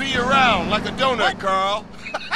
see you around like a donut, Carl.